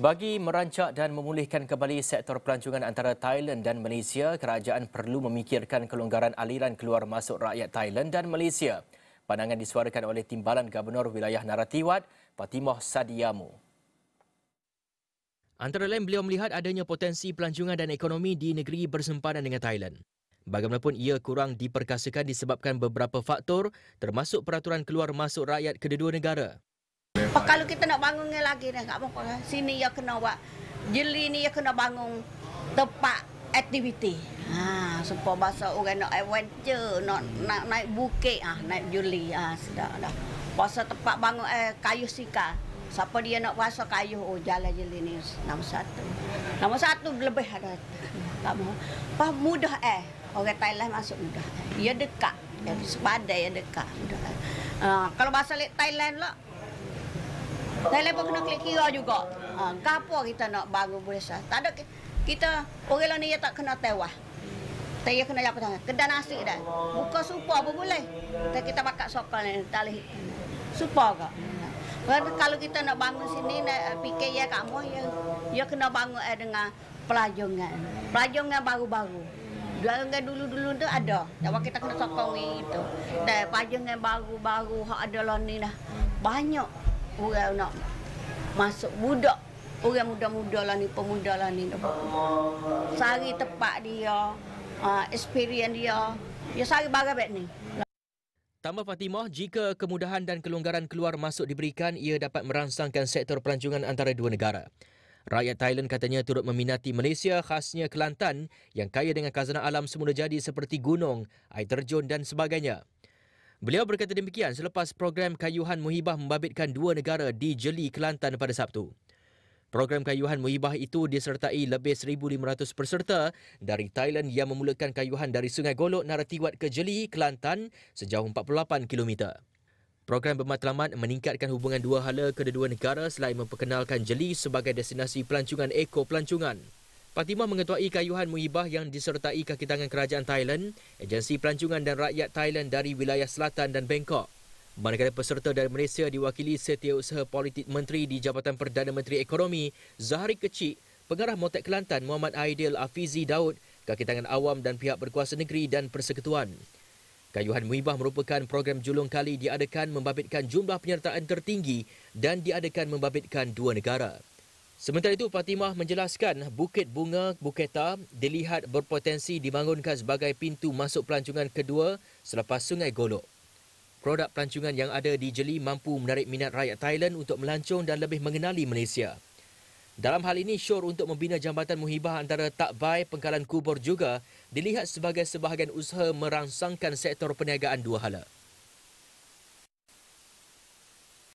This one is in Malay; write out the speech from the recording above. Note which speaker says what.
Speaker 1: Bagi merancak dan memulihkan kembali sektor pelancongan antara Thailand dan Malaysia, kerajaan perlu memikirkan kelonggaran aliran keluar masuk rakyat Thailand dan Malaysia. Pandangan disuarakan oleh Timbalan Gubernur Wilayah Naratiwat, Fatimah Sadiamu.
Speaker 2: Antara lain beliau melihat adanya potensi pelancongan dan ekonomi di negeri bersempadan dengan Thailand. Bagaimanapun ia kurang diperkasakan disebabkan beberapa faktor termasuk peraturan keluar masuk rakyat kedua-dua negara.
Speaker 3: Oh, kalau kita nak bangun lagi dah, tak apa Sini ya kena buat. Jeli ni ya kena bangun tempat aktiviti. Ha, supaya bahasa orang nak adventure, nak, nak naik bukit, ah, naik jeli. Ah, sedap dah. Bahasa tempat bangun eh, kayu sika. Siapa dia nak puasa kayu, oh jalan jeli ni nombor satu. Nombor satu lebih ada. Tak mau. Pas mudah eh. Orang Thailand masuk mudah. Ia dekat. Jadi sebadai yang dekat. Mudah. Uh, kalau bahasa Thailand lah, Thailand pun kena klik kira juga. Ha, apa kita nak bangun boleh sah. Tak ada kita orang lain ni tak kena tewas. Tak ya kena apa tangan. Kedai nasi dah. Buka supa pun boleh. Tak kita bakat sokol ni tali. Supa ke? Kalau kita nak bangun sini nak fikir ya kamu ya ya kena bangun eh dengan pelajongan. Pelajongan baru-baru. Jangan dulu-dulu tu ada. Tak kita kena sokong itu. Dan pelajongan baru-baru hak ada lah ni dah. Banyak orang nak masuk budak orang muda-muda lah ni pemuda lah ni sari tepat dia uh, experience dia dia sari barang baik ni
Speaker 2: Tambah Fatimah, jika kemudahan dan kelonggaran keluar masuk diberikan, ia dapat merangsangkan sektor pelancongan antara dua negara. Rakyat Thailand katanya turut meminati Malaysia khasnya Kelantan yang kaya dengan khazanah alam semula jadi seperti gunung, air terjun dan sebagainya. Beliau berkata demikian selepas program Kayuhan Muhibah membabitkan dua negara di Jeli, Kelantan pada Sabtu. Program Kayuhan Muhibah itu disertai lebih 1,500 peserta dari Thailand yang memulakan kayuhan dari Sungai Golok Naratiwat ke Jeli, Kelantan sejauh 48 km. Program bermatlamat meningkatkan hubungan dua hala kedua-dua negara selain memperkenalkan Jeli sebagai destinasi pelancongan eko-pelancongan. Fatimah mengetuai kayuhan muhibah yang disertai kaki tangan kerajaan Thailand, agensi pelancongan dan rakyat Thailand dari wilayah selatan dan Bangkok. Manakala peserta dari Malaysia diwakili Setiausaha Politik Menteri di Jabatan Perdana Menteri Ekonomi, Zahari Kecik, Pengarah Motek Kelantan Muhammad Aidil Afizi Daud, kaki tangan awam dan pihak berkuasa negeri dan persekutuan. Kayuhan Muhibah merupakan program julung kali diadakan membabitkan jumlah penyertaan tertinggi dan diadakan membabitkan dua negara. Sementara itu, Fatimah menjelaskan Bukit Bunga Buketa dilihat berpotensi dibangunkan sebagai pintu masuk pelancongan kedua selepas Sungai Golok. Produk pelancongan yang ada di Jeli mampu menarik minat rakyat Thailand untuk melancong dan lebih mengenali Malaysia. Dalam hal ini, syur untuk membina jambatan muhibah antara Takbai Pengkalan Kubur juga dilihat sebagai sebahagian usaha merangsangkan sektor perniagaan dua hala.